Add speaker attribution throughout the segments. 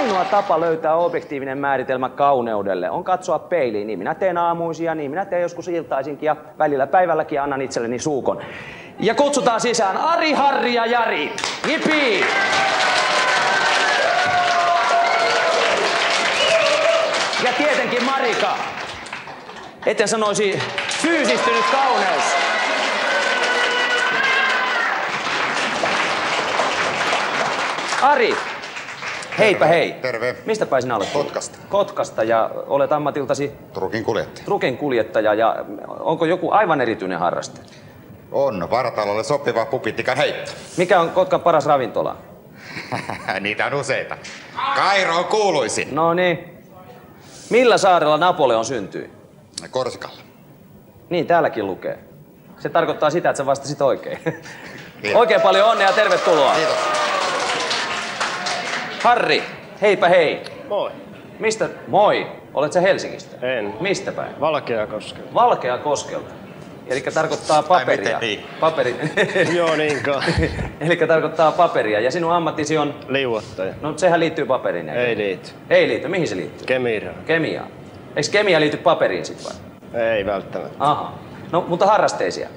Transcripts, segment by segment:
Speaker 1: Ainoa tapa löytää objektiivinen määritelmä kauneudelle on katsoa peiliin. Niin minä teen aamuisia, niin minä teen joskus iltaisinkin ja välillä päivälläkin annan itselleni suukon. Ja kutsutaan sisään Ari, Harri ja Jari. Jipi! Ja tietenkin Marika. Etten sanoisi fyysistynyt kauneus. Ari, heipä hei.
Speaker 2: Terve.
Speaker 1: Mistä päin sinä olet?
Speaker 2: Kotkasta.
Speaker 1: Kotkasta ja olet ammatiltasi
Speaker 2: Trukin kuljettaja.
Speaker 1: truken kuljettaja ja onko joku aivan erityinen harraste?
Speaker 2: On vartalolle sopiva pupitikan heitto.
Speaker 1: Mikä on Kotkan paras ravintola?
Speaker 2: Niitä on useita. Kairo on kuuluisin.
Speaker 1: No niin. Millä saarella Napoleon syntyi?
Speaker 2: Korsikalla.
Speaker 1: Niin, täälläkin lukee. Se tarkoittaa sitä, että sä vastasit oikein.
Speaker 2: Kiitos.
Speaker 1: Oikein paljon onnea ja tervetuloa.
Speaker 2: Kiitos.
Speaker 1: Harri, heipä hei.
Speaker 3: Moi.
Speaker 1: Mistä? Moi. Olet sä Helsingistä?
Speaker 3: En.
Speaker 1: Mistä päin?
Speaker 3: Valkeakoski.
Speaker 1: Valkea koskelta. Eli tarkoittaa paperia.
Speaker 2: miten niin?
Speaker 1: Paperi.
Speaker 3: Joo, niin.
Speaker 1: Eli tarkoittaa paperia. Ja sinun ammattisi on...
Speaker 3: Liuottaja.
Speaker 1: No sehän liittyy paperiin. eikö?
Speaker 3: Ei liity.
Speaker 1: Ei liity. Mihin se liittyy?
Speaker 3: Kemira.
Speaker 1: Kemiaan. Eikö kemia liity paperiin sit vai?
Speaker 3: Ei välttämättä.
Speaker 1: Aha. No, mutta harrasteisia.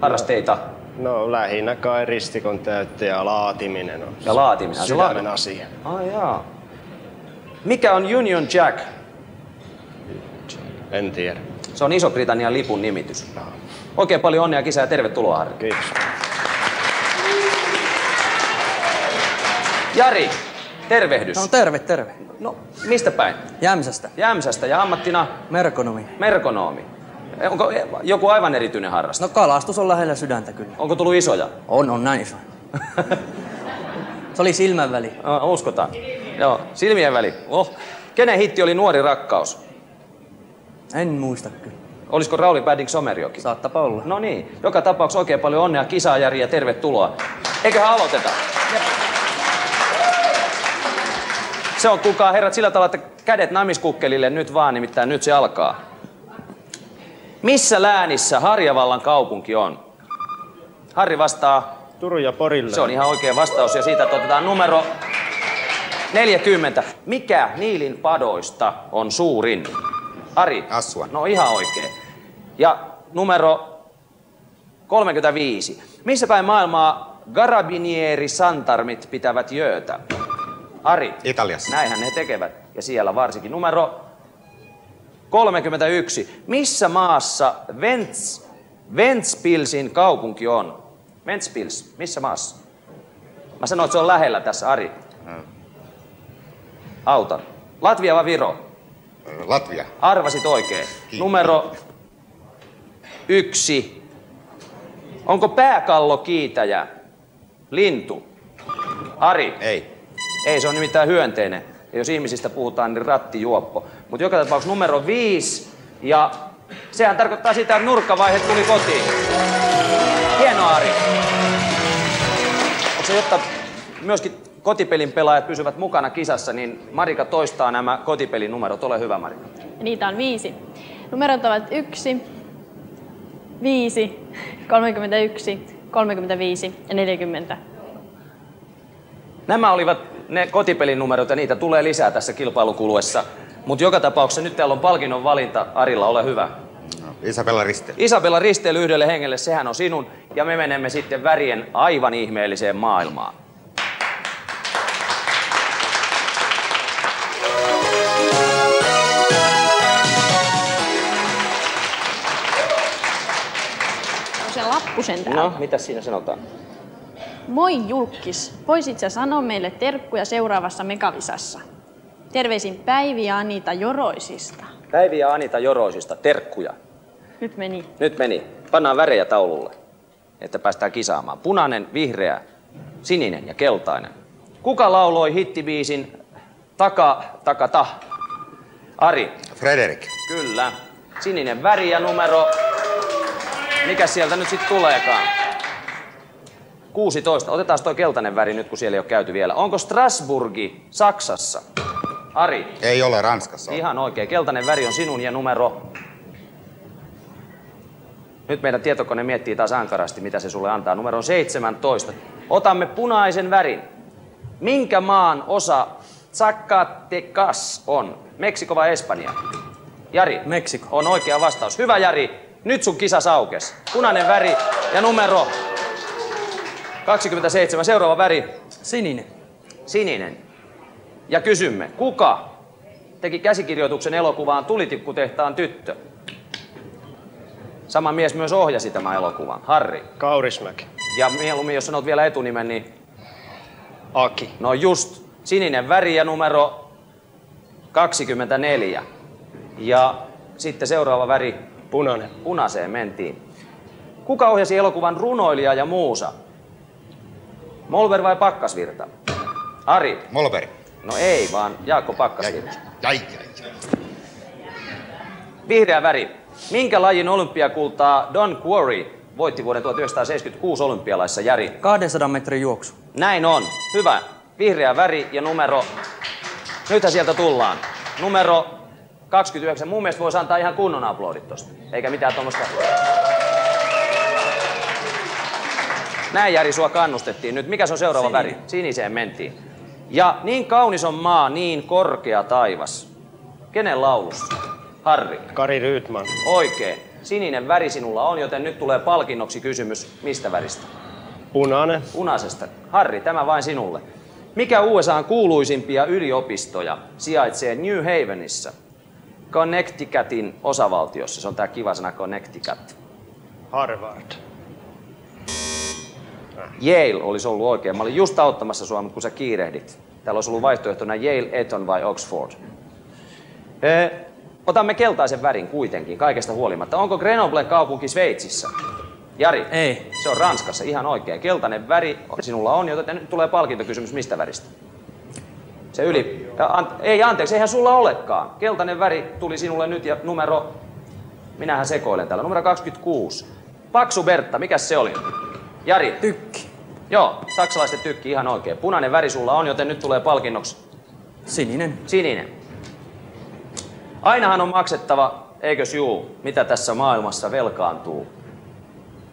Speaker 1: Harrasteita.
Speaker 3: No lähinnä kai ristikon täyttö ja laatiminen on.
Speaker 1: Ja laatiminen. Se
Speaker 3: Sydämen
Speaker 1: laat-
Speaker 3: asia.
Speaker 1: Ai jaa. Mikä on Union Jack?
Speaker 3: En tiedä.
Speaker 1: Se on Iso-Britannian lipun nimitys. Oikein paljon onnea kisää ja tervetuloa Harri.
Speaker 3: Kiitos.
Speaker 1: Jari, tervehdys.
Speaker 4: No terve, terve.
Speaker 1: No, mistä päin?
Speaker 4: Jämsästä.
Speaker 1: Jämsästä ja ammattina
Speaker 4: Merkonomi.
Speaker 1: merkonoomi. Onko joku aivan erityinen harraste?
Speaker 4: No kalastus on lähellä sydäntä kyllä.
Speaker 1: Onko tullut isoja?
Speaker 4: On, on näin iso. Se oli silmän väli.
Speaker 1: No, uskotaan. Joo, silmien väli. Oh. Kenen hitti oli Nuori rakkaus?
Speaker 4: En muista kyllä.
Speaker 1: Olisiko Rauli Badding Somerjoki?
Speaker 4: Saattapa olla.
Speaker 1: No niin, joka tapauksessa oikein paljon onnea kisaa Jari ja tervetuloa. Eiköhän aloiteta. Se on kuulkaa herrat sillä tavalla, että kädet namiskukkelille nyt vaan, nimittäin nyt se alkaa. Missä läänissä Harjavallan kaupunki on? Harri vastaa,
Speaker 3: Turun ja Porille.
Speaker 1: se on ihan oikea vastaus ja siitä otetaan numero 40. Mikä Niilin padoista on suurin? Ari.
Speaker 2: Assuan.
Speaker 1: No ihan oikein. Ja numero 35. Missä päin maailmaa Garabinieri Santarmit pitävät jöötä? Ari.
Speaker 2: Italiassa.
Speaker 1: Näinhän ne tekevät. Ja siellä varsinkin. Numero 31. Missä maassa Vents, Ventspilsin kaupunki on? Ventspils. Missä maassa? Mä sanoin, että se on lähellä tässä, Ari. Auta. Latvia vai Viro?
Speaker 2: Latvia.
Speaker 1: Arvasit oikein.
Speaker 2: Kiitos.
Speaker 1: Numero yksi. Onko pääkallo kiitäjä? Lintu. Ari.
Speaker 2: Ei.
Speaker 1: Ei, se on nimittäin hyönteinen. Ja jos ihmisistä puhutaan, niin rattijuoppo. Mutta joka tapauksessa numero viisi. Ja sehän tarkoittaa sitä, että nurkkavaihe tuli kotiin. Hienoa, Ari. Onko se, jotta myöskin kotipelin pelaajat pysyvät mukana kisassa, niin Marika toistaa nämä kotipelin numerot. Ole hyvä, Marika.
Speaker 5: Ja niitä on viisi. Numerot ovat 1, 5, 31, 35 ja 40.
Speaker 1: Nämä olivat ne kotipelin numerot ja niitä tulee lisää tässä kilpailukuluessa. Mutta joka tapauksessa nyt täällä on palkinnon valinta. Arilla, ole hyvä.
Speaker 2: No, Isabella Riste.
Speaker 1: Isabella risteily yhdelle hengelle, sehän on sinun. Ja me menemme sitten värien aivan ihmeelliseen maailmaan.
Speaker 5: Täällä.
Speaker 1: No, mitä siinä sanotaan?
Speaker 5: Moi Julkis, voisit sä sanoa meille terkkuja seuraavassa megavisassa? Terveisin Päivi ja Anita Joroisista.
Speaker 1: Päivi ja Anita Joroisista, terkkuja.
Speaker 5: Nyt meni.
Speaker 1: Nyt meni. Pannaan värejä taululle, että päästään kisaamaan. Punainen, vihreä, sininen ja keltainen. Kuka lauloi hittibiisin Taka, taka, ta? Ari.
Speaker 2: Frederik.
Speaker 1: Kyllä. Sininen väri ja numero... Mikä sieltä nyt sitten tuleekaan? 16. Otetaan toi keltainen väri nyt, kun siellä ei ole käyty vielä. Onko Strasburgi Saksassa? Ari.
Speaker 2: Ei ole Ranskassa.
Speaker 1: Ihan oikein. Keltainen väri on sinun ja numero... Nyt meidän tietokone miettii taas ankarasti, mitä se sulle antaa. Numero on 17. Otamme punaisen värin. Minkä maan osa Zacatecas on? Meksiko vai Espanja? Jari.
Speaker 4: Meksiko.
Speaker 1: On oikea vastaus. Hyvä Jari. Nyt sun kisa saukes. Punainen väri ja numero 27. Seuraava väri.
Speaker 4: Sininen.
Speaker 1: Sininen. Ja kysymme, kuka teki käsikirjoituksen elokuvaan Tulitikkutehtaan tyttö? Sama mies myös ohjasi tämän elokuvan. Harri.
Speaker 3: Kaurismäki.
Speaker 1: Ja mieluummin, jos sanot vielä etunimen, niin
Speaker 3: Aki.
Speaker 1: no just sininen väri ja numero 24. Ja sitten seuraava väri,
Speaker 3: Punainen.
Speaker 1: punaiseen mentiin. Kuka ohjasi elokuvan Runoilija ja muusa? Molver vai Pakkasvirta? Ari.
Speaker 2: Molberi.
Speaker 1: No ei, vaan Jaakko Pakkasvirta.
Speaker 2: Jäi, jäi, jäi.
Speaker 1: Vihreä väri. Minkä lajin olympiakultaa Don Quarry voitti vuoden 1976 olympialaissa Jari?
Speaker 4: 200 metrin juoksu.
Speaker 1: Näin on. Hyvä. Vihreä väri ja numero... Nythän sieltä tullaan. Numero 29. Mun mielestä voisi antaa ihan kunnon aplodit tosta. Eikä mitään tuommoista... Näin Jari, sua kannustettiin. Nyt mikä se on seuraava
Speaker 4: Sininen.
Speaker 1: väri? Siniseen mentiin. Ja niin kaunis on maa, niin korkea taivas. Kenen laulussa? Harri.
Speaker 3: Kari Ryytman.
Speaker 1: Oikein. Sininen väri sinulla on, joten nyt tulee palkinnoksi kysymys. Mistä väristä?
Speaker 3: Punainen.
Speaker 1: Punaisesta. Harri, tämä vain sinulle. Mikä USAn kuuluisimpia yliopistoja sijaitsee New Havenissa? Connecticutin osavaltiossa. Se on tää kiva sana Connecticut.
Speaker 3: Harvard.
Speaker 1: Yale olisi ollut oikein. Mä olin just auttamassa sua, mutta kun sä kiirehdit. Täällä olisi ollut vaihtoehtona Yale, Eton vai Oxford. Ee, otamme keltaisen värin kuitenkin, kaikesta huolimatta. Onko Grenoble kaupunki Sveitsissä? Jari.
Speaker 4: Ei.
Speaker 1: Se on Ranskassa, ihan oikein. Keltainen väri sinulla on, joten nyt tulee palkintokysymys mistä väristä? Se yli... Ja, an, ei anteeksi, eihän sulla olekaan. Keltainen väri tuli sinulle nyt ja numero... Minähän sekoilen täällä. Numero 26. Paksu Bertta, mikä se oli? Jari.
Speaker 4: Tykki.
Speaker 1: Joo, saksalaisten tykki ihan oikein. Punainen väri sulla on, joten nyt tulee palkinnoksi
Speaker 4: Sininen.
Speaker 1: sininen. Ainahan on maksettava, eikös juu, mitä tässä maailmassa velkaantuu?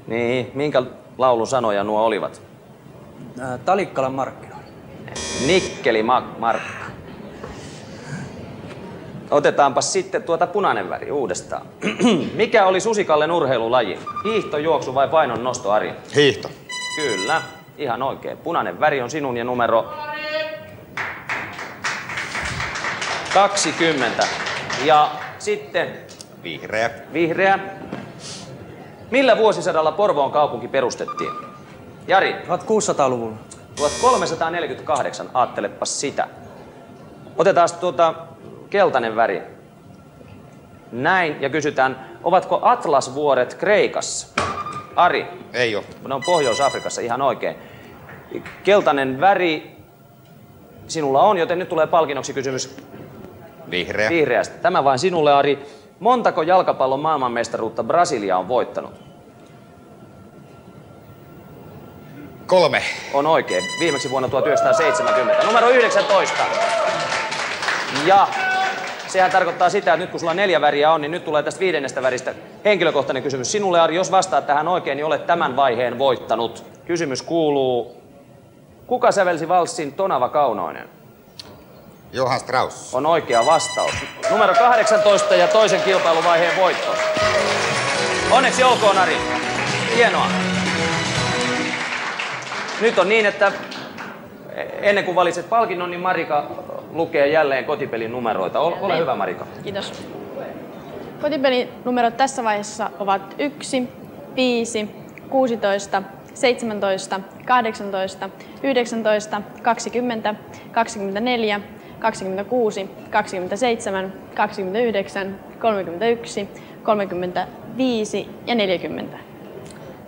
Speaker 1: Niin, minkä laulun sanoja nuo olivat?
Speaker 4: Ää, Talikkalan markkinoilla.
Speaker 1: Nikkeli ma- markka. Otetaanpa sitten tuota punainen väri uudestaan. Mikä oli Susikallen urheilulaji? Hiihto, juoksu vai painon nosto, Ari?
Speaker 2: Hiihto.
Speaker 1: Kyllä, ihan oikein. Punainen väri on sinun ja numero 20. Ja sitten
Speaker 2: Vihreä.
Speaker 1: vihreä. Millä vuosisadalla Porvoon kaupunki perustettiin? Jari,
Speaker 4: 1600-luvulla.
Speaker 1: 1348, aattelepas sitä. Otetaan tuota keltainen väri. Näin, ja kysytään, ovatko Atlasvuoret Kreikassa? Ari,
Speaker 2: Ei oo.
Speaker 1: ne on Pohjois-Afrikassa ihan oikein. Keltainen väri sinulla on, joten nyt tulee palkinnoksi kysymys
Speaker 2: Vihreä.
Speaker 1: vihreästä. Tämä vain sinulle, Ari. Montako jalkapallon maailmanmestaruutta Brasilia on voittanut?
Speaker 2: Kolme.
Speaker 1: On oikein. Viimeksi vuonna 1970. Numero 19. Ja sehän tarkoittaa sitä, että nyt kun sulla neljä väriä on, niin nyt tulee tästä viidennestä väristä henkilökohtainen kysymys. Sinulle, Ari, jos vastaat tähän oikein, niin olet tämän vaiheen voittanut. Kysymys kuuluu, kuka sävelsi valssin Tonava Kaunoinen?
Speaker 2: Johan Strauss.
Speaker 1: On oikea vastaus. Numero 18 ja toisen kilpailuvaiheen voitto. Onneksi olkoon, Ari. Hienoa. Nyt on niin, että ennen kuin valitset palkinnon, niin Marika lukee jälleen kotipelin numeroita. Ole, ole hyvä, Marika.
Speaker 5: Kiitos. Kotipelin numerot tässä vaiheessa ovat 1, 5, 16, 17, 18, 19, 20, 24, 26, 27, 29, 31, 35 ja 40.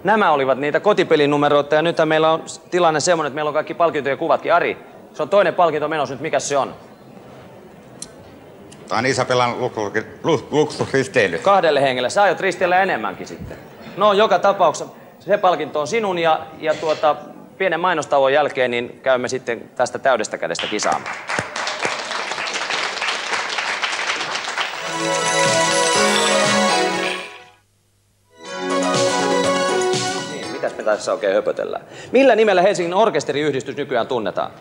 Speaker 1: Nämä olivat niitä kotipelin numeroita ja nythän meillä on tilanne semmoinen, että meillä on kaikki palkintojen kuvatkin. Ari, se on toinen palkinto menossa nyt. Mikä se on?
Speaker 2: Tää on Isabelan luksus- lu- luksusristeily.
Speaker 1: Kahdelle hengelle. Sä aiot risteillä enemmänkin sitten. No, joka tapauksessa se palkinto on sinun ja, ja tuota, pienen mainostauon jälkeen niin käymme sitten tästä täydestä kädestä kisaamaan. Niin, mitäs me tässä oikein höpötellään? Millä nimellä Helsingin orkesteriyhdistys nykyään tunnetaan?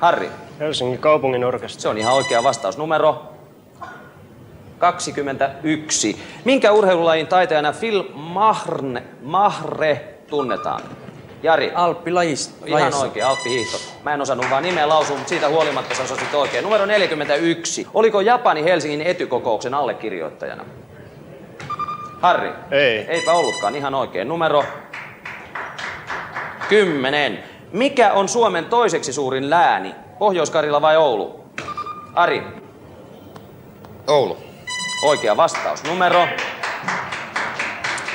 Speaker 1: Harri,
Speaker 3: Helsingin kaupungin orkesteri.
Speaker 1: se on ihan oikea vastaus. Numero 21. Minkä urheilulajin taitajana Phil Mahrne, Mahre tunnetaan? Jari.
Speaker 4: Alppilajista.
Speaker 1: Ihan oikein, Alppihiihto. Mä en osannut vaan nimeä lausua, mutta siitä huolimatta sä osasit oikein. Numero 41. Oliko Japani Helsingin etykokouksen allekirjoittajana? Harri.
Speaker 3: Ei.
Speaker 1: Eipä ollutkaan, ihan oikein. Numero 10. Mikä on Suomen toiseksi suurin lääni? Pohjois-Karjala vai Oulu? Ari.
Speaker 2: Oulu.
Speaker 1: Oikea vastaus. Numero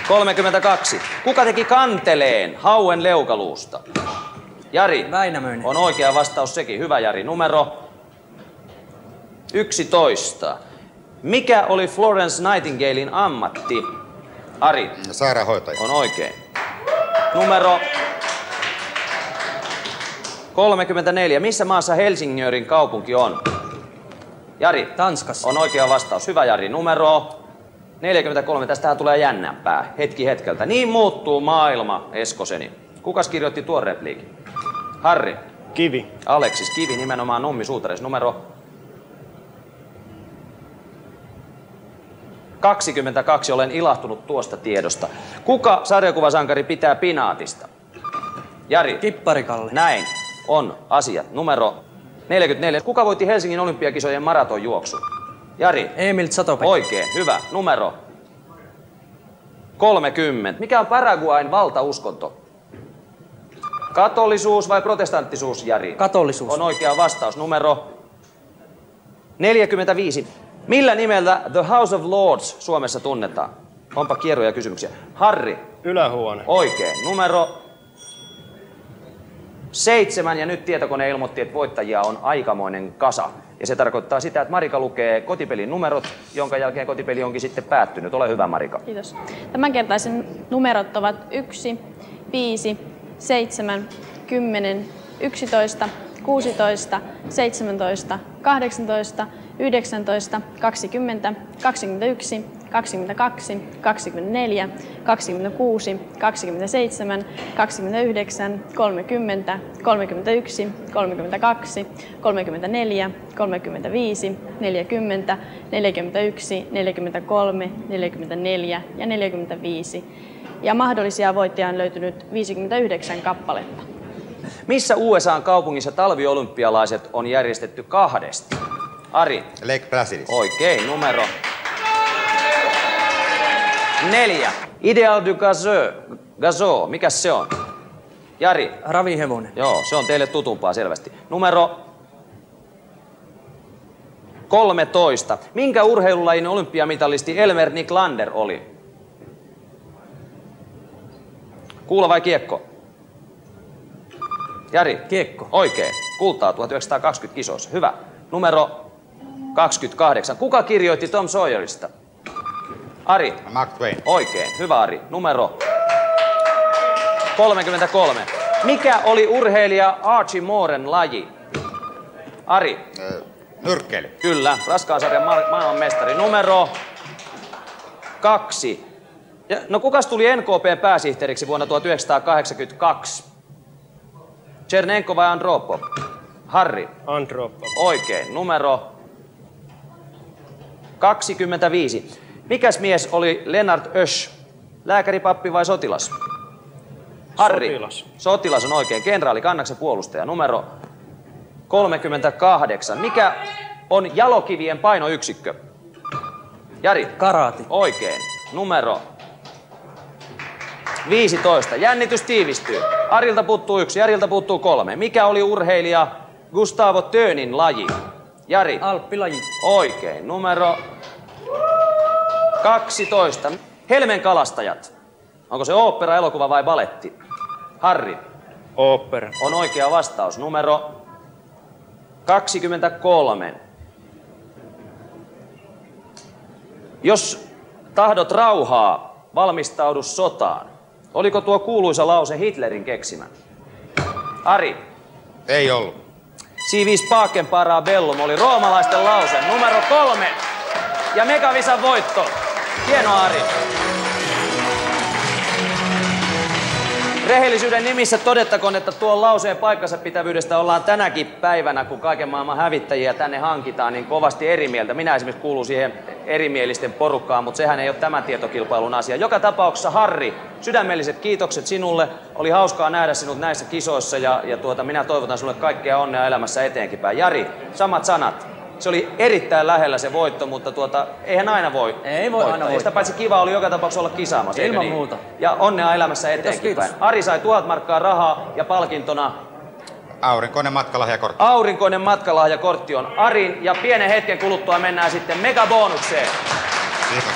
Speaker 1: 32. Kuka teki kanteleen hauen leukaluusta? Jari.
Speaker 4: Väinämöinen.
Speaker 1: On oikea vastaus sekin. Hyvä Jari. Numero 11. Mikä oli Florence Nightingalein ammatti? Ari.
Speaker 2: Sairaanhoitaja.
Speaker 1: On oikein. Numero 34. Missä maassa Helsingörin kaupunki on? Jari.
Speaker 4: Tanskassa.
Speaker 1: On oikea vastaus. Hyvä Jari. Numero 43. Tästähän tulee jännämpää. Hetki hetkeltä. Niin muuttuu maailma, Eskoseni. Kukas kirjoitti tuon repliikin? Harri.
Speaker 3: Kivi.
Speaker 1: Aleksis Kivi, nimenomaan Nummi Suutares. Numero 22. Olen ilahtunut tuosta tiedosta. Kuka sarjakuvasankari pitää pinaatista? Jari.
Speaker 4: Kipparikalle.
Speaker 1: Näin on asiat. Numero 44. Kuka voitti Helsingin olympiakisojen maratonjuoksu? Jari.
Speaker 4: Emil Satopek.
Speaker 1: Oikein, hyvä. Numero 30. Mikä on Paraguain valtauskonto? Katolisuus vai protestanttisuus, Jari?
Speaker 4: Katollisuus.
Speaker 1: On oikea vastaus. Numero 45. Millä nimellä The House of Lords Suomessa tunnetaan? Onpa kierroja kysymyksiä. Harri,
Speaker 3: Ylähuone.
Speaker 1: oikein. Numero seitsemän ja nyt tietokone ilmoitti, että voittajia on aikamoinen kasa. Ja se tarkoittaa sitä, että Marika lukee kotipelin numerot, jonka jälkeen kotipeli onkin sitten päättynyt. Ole hyvä Marika.
Speaker 5: Kiitos. Tämänkertaisen numerot ovat 1, 5, 7, 10, 11, 16, 17, 18, 19, 20, 21, 22, 24, 26, 27, 29, 30, 31, 32, 34, 35, 40, 41, 43, 44 ja 45. Ja mahdollisia voittajia on löytynyt 59 kappaletta.
Speaker 1: Missä USAn kaupungissa talviolympialaiset on järjestetty kahdesti? Ari,
Speaker 2: Lake Placidissa.
Speaker 1: oikein, numero neljä. Ideal du Gazo, Gazo, mikä se on? Jari,
Speaker 4: Ravihevonen.
Speaker 1: joo, se on teille tutumpaa selvästi. Numero 13. Minkä urheilulajin olympiamitalisti Elmer Niklander oli? Kuulo vai kiekko? Jari.
Speaker 4: Kiekko.
Speaker 1: Oikein. Kultaa 1920 kisoissa. Hyvä. Numero 28. Kuka kirjoitti Tom Sawyerista? Ari.
Speaker 2: Mark Twain.
Speaker 1: Oikein. Hyvä Ari. Numero 33. Mikä oli urheilija Archie Mooren laji? Ari.
Speaker 2: Ö, Nyrkkeily.
Speaker 1: Kyllä. Raskaan sarjan ma- maailmanmestari. Numero kaksi. Ja, no kukas tuli NKPn pääsihteeriksi vuonna 1982? Chernenko vai Andropov? Harri.
Speaker 3: Andropov.
Speaker 1: Oikein. Numero 25. Mikäs mies oli Lennart Ösch? Lääkäri, pappi vai sotilas? Harri.
Speaker 3: Sotilas.
Speaker 1: Sotilas on oikein. Kenraali, kannaksen puolustaja. Numero 38. Mikä on jalokivien painoyksikkö? Jari.
Speaker 4: Karati.
Speaker 1: Oikein. Numero 15. Jännitys tiivistyy. Arilta puuttuu yksi, Jarilta puuttuu kolme. Mikä oli urheilija Gustavo Tönin laji? Jari.
Speaker 4: Alppilaji.
Speaker 1: Oikein. Numero 12. Helmen kalastajat. Onko se ooppera, elokuva vai baletti? Harri.
Speaker 3: Opera.
Speaker 1: On oikea vastaus. Numero 23. Jos tahdot rauhaa, valmistaudu sotaan. Oliko tuo kuuluisa lause Hitlerin keksimä? Ari.
Speaker 2: Ei ollut.
Speaker 1: Civis pacem para bellum oli roomalaisten lause. Numero kolme. Ja Megavisan voitto. Hienoa Ari. Rehellisyyden nimissä todettakoon, että tuon lauseen paikkansa pitävyydestä ollaan tänäkin päivänä, kun kaiken maailman hävittäjiä tänne hankitaan, niin kovasti eri mieltä. Minä esimerkiksi kuulun siihen erimielisten porukkaan, mutta sehän ei ole tämän tietokilpailun asia. Joka tapauksessa Harri, sydämelliset kiitokset sinulle. Oli hauskaa nähdä sinut näissä kisoissa ja, ja tuota, minä toivotan sinulle kaikkea onnea elämässä eteenkin päin. Jari, samat sanat. Se oli erittäin lähellä se voitto, mutta tuota, eihän aina voi
Speaker 4: Ei voi
Speaker 1: voittaa.
Speaker 4: aina
Speaker 1: Ja Sitä paitsi kiva oli joka tapauksessa olla kisaamassa,
Speaker 4: Ilman
Speaker 1: niin?
Speaker 4: muuta.
Speaker 1: Ja onnea elämässä eteenkin
Speaker 4: kiitos.
Speaker 1: päin. Ari sai tuhat markkaa rahaa ja palkintona
Speaker 2: Aurinkoinen matkalahjakortti.
Speaker 1: aurinkoinen matkalahjakortti on Arin ja pienen hetken kuluttua mennään sitten megabonukseen.
Speaker 2: Kiitos.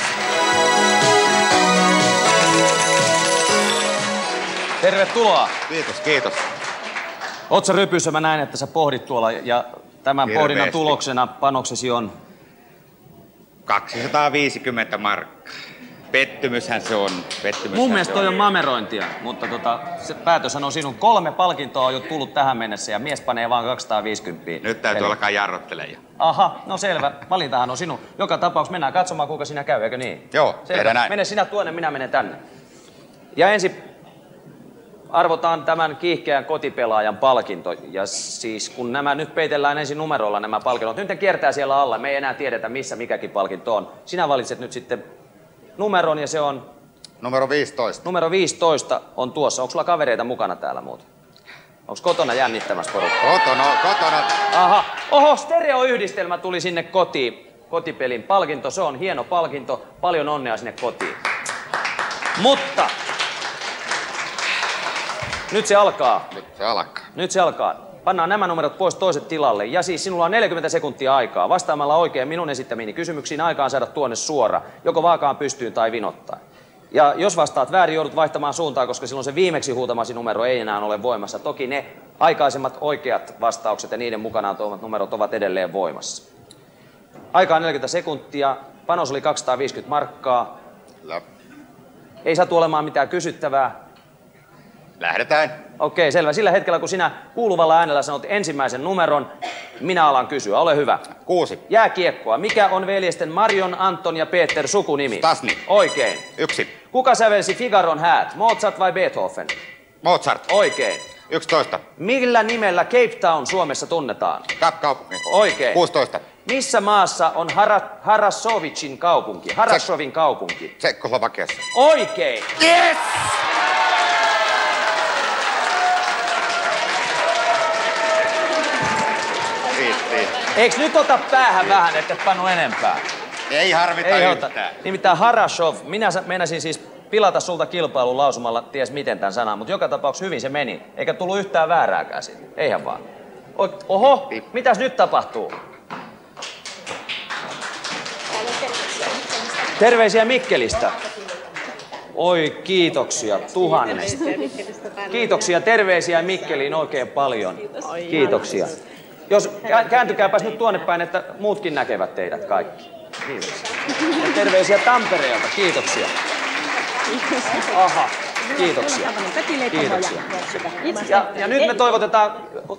Speaker 1: Tervetuloa.
Speaker 2: Kiitos, kiitos.
Speaker 1: Otsa rypyssä mä näin, että sä pohdit tuolla ja tämän
Speaker 2: Hirveästi.
Speaker 1: pohdinnan tuloksena panoksesi on
Speaker 2: 250 markkaa. Pettymyshän se on. Pettymyshän
Speaker 1: Mun mielestä toi on mamerointia, mutta tota, se päätöshän on sinun. Kolme palkintoa on jo tullut tähän mennessä ja mies panee vaan 250.
Speaker 2: Nyt täytyy
Speaker 1: Eli-
Speaker 2: alkaa jarrottelemaan.
Speaker 1: Aha, no selvä. Valintahan on sinun. Joka tapauksessa mennään katsomaan, kuinka sinä käy, eikö niin?
Speaker 2: Joo,
Speaker 1: Selvä.
Speaker 2: näin.
Speaker 1: Mene sinä tuonne, minä menen tänne. Ja ensin arvotaan tämän kiihkeän kotipelaajan palkinto. Ja siis kun nämä nyt peitellään ensin numerolla nämä palkinnot, nyt ne kiertää siellä alla, me ei enää tiedetä missä mikäkin palkinto on. Sinä valitset nyt sitten numeron ja se on,
Speaker 2: Numero 15.
Speaker 1: numero 15 on tuossa. Onko sulla kavereita mukana täällä muuten? Onko kotona jännittämässä porukka?
Speaker 2: Kotona, kotona.
Speaker 1: Aha, oho, stereoyhdistelmä tuli sinne kotiin. Kotipelin palkinto, se on hieno palkinto. Paljon onnea sinne kotiin. Mutta nyt se alkaa.
Speaker 2: Nyt se alkaa.
Speaker 1: Nyt se alkaa. Pannaan nämä numerot pois toiset tilalle. Ja siis sinulla on 40 sekuntia aikaa. Vastaamalla oikein minun esittämiini kysymyksiin aikaan saada tuonne suora. Joko vaakaan pystyyn tai vinottaa. Ja jos vastaat väärin, joudut vaihtamaan suuntaa, koska silloin se viimeksi huutamasi numero ei enää ole voimassa. Toki ne aikaisemmat oikeat vastaukset ja niiden mukanaan tuomat numerot ovat edelleen voimassa. Aikaa 40 sekuntia. Panos oli 250 markkaa. Ei satu olemaan mitään kysyttävää.
Speaker 2: Lähdetään.
Speaker 1: Okei, selvä. Sillä hetkellä, kun sinä kuuluvalla äänellä sanot ensimmäisen numeron, minä alan kysyä. Ole hyvä.
Speaker 2: Kuusi.
Speaker 1: Jääkiekkoa. Mikä on veljesten Marion, Anton ja Peter sukunimi?
Speaker 2: Stasny.
Speaker 1: Oikein.
Speaker 2: Yksi.
Speaker 1: Kuka sävelsi Figaron häät? Mozart vai Beethoven?
Speaker 2: Mozart.
Speaker 1: Oikein.
Speaker 2: 11.
Speaker 1: Millä nimellä Cape Town Suomessa tunnetaan?
Speaker 2: Kappakaupunki.
Speaker 1: Oikein.
Speaker 2: 16.
Speaker 1: Missä maassa on Hara, Harasovicin kaupunki? Harasovin kaupunki.
Speaker 2: Tsekkoslovakiassa.
Speaker 1: Oikein.
Speaker 2: Yes!
Speaker 1: Eiks nyt ota päähän vähän, että et pannut enempää?
Speaker 2: Ei harvita
Speaker 1: Ei ota.
Speaker 2: yhtään.
Speaker 1: Nimittäin Harashov, minä meinasin siis pilata sulta kilpailun lausumalla ties miten tämän sanan, mutta joka tapauksessa hyvin se meni. Eikä tullut yhtään väärääkään siitä. Eihän vaan. O- Oho, mitäs nyt tapahtuu? Terveisiä Mikkelistä. Oi, kiitoksia tuhannesta. Kiitoksia, terveisiä Mikkeliin oikein paljon. Kiitoksia. Jos kä- kääntykääpäs nyt tuonne päin, että muutkin näkevät teidät kaikki. Kiitos. Ja terveisiä Tampereelta, kiitoksia. Aha, kiitoksia. Kiitoksia. Ja, ja nyt me toivotetaan,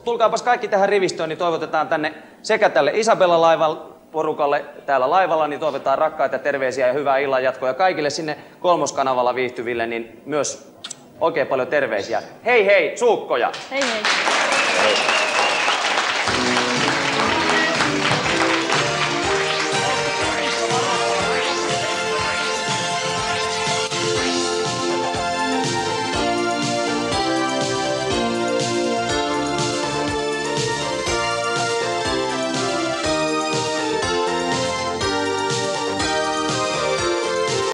Speaker 1: tulkaapas kaikki tähän rivistöön, niin toivotetaan tänne sekä tälle Isabella laivan porukalle täällä laivalla, niin toivotetaan rakkaita terveisiä ja hyvää illan jatkoa. Ja kaikille sinne kolmoskanavalla viihtyville, niin myös oikein paljon terveisiä. Hei hei, suukkoja!
Speaker 5: Hei hei.